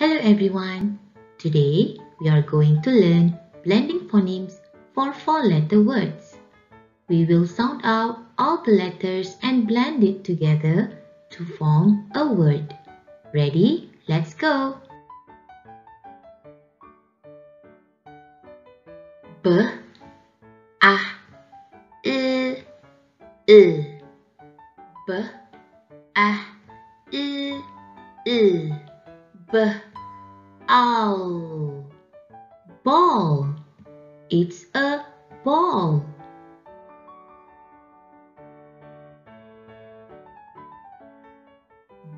Hello everyone. Today we are going to learn blending phonemes for four-letter words. We will sound out all the letters and blend it together to form a word. Ready? Let's go! B A I I ball. It's a ball.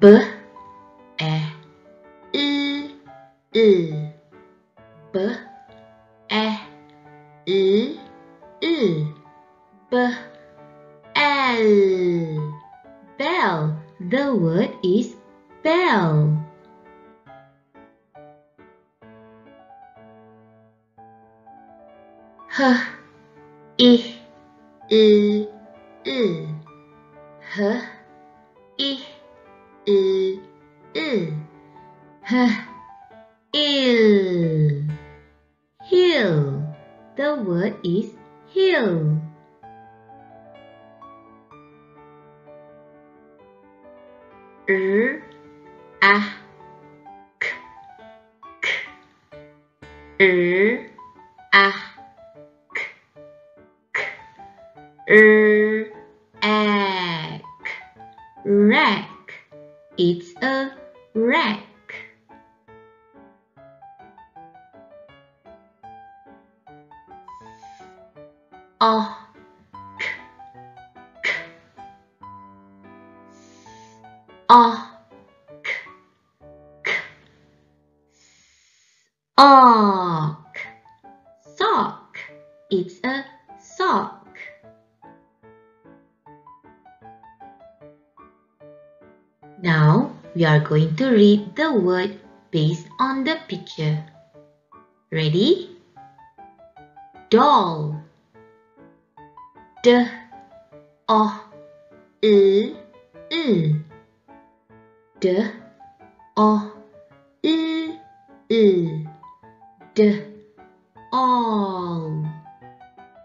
B e i i b e i i b l. Bell. The word is bell h i i i h i i i h ill hill. The word is hill. R a k k. R a rack. O, k, k, k, k, sock. It's a sock. Now we are going to read the word based on the picture. Ready? Doll. D. O. L. L. D. O. L. L. D. All.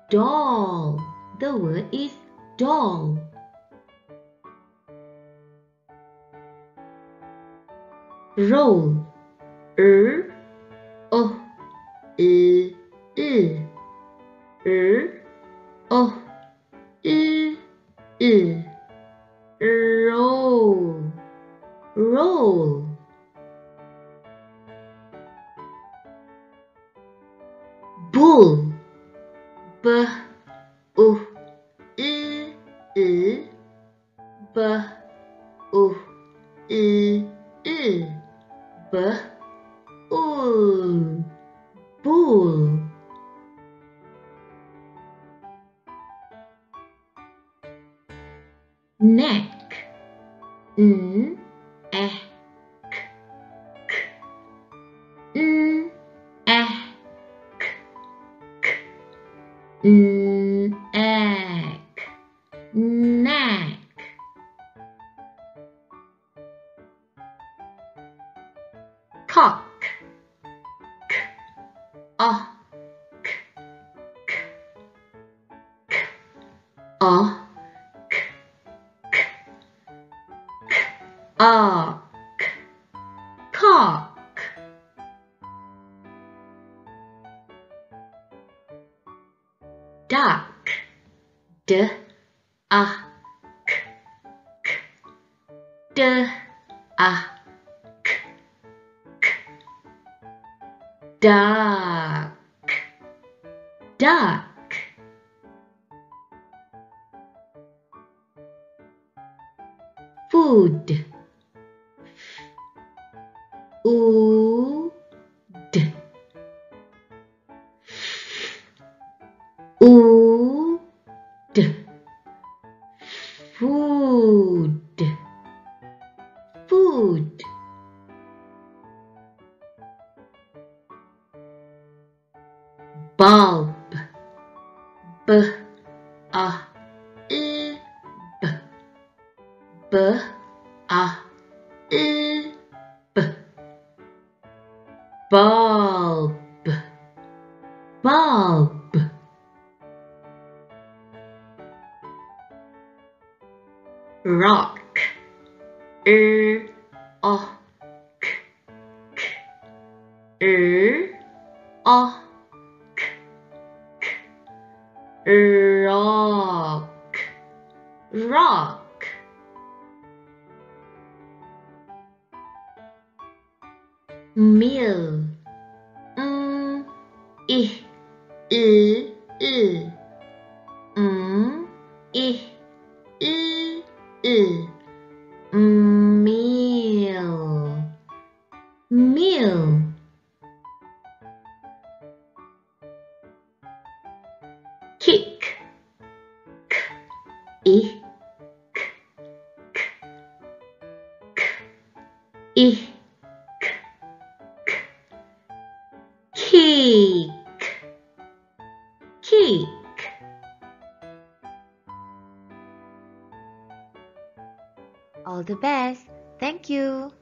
Doll. The word is doll roll. R. O. L. L r. O. L. L roll. Roll. Bull. B. U l. L. B neck. N e k k n e k k n e k neck. Cock. K o ock cock duck. D. A k. K d. A k k. Duck. Duck. Food Good. Bulb. B a i b. B a i b. Bulb. Bulb. Rock. Er rock. Rock. Meal I, k, k, k, cake, cake. All the best. Thank you.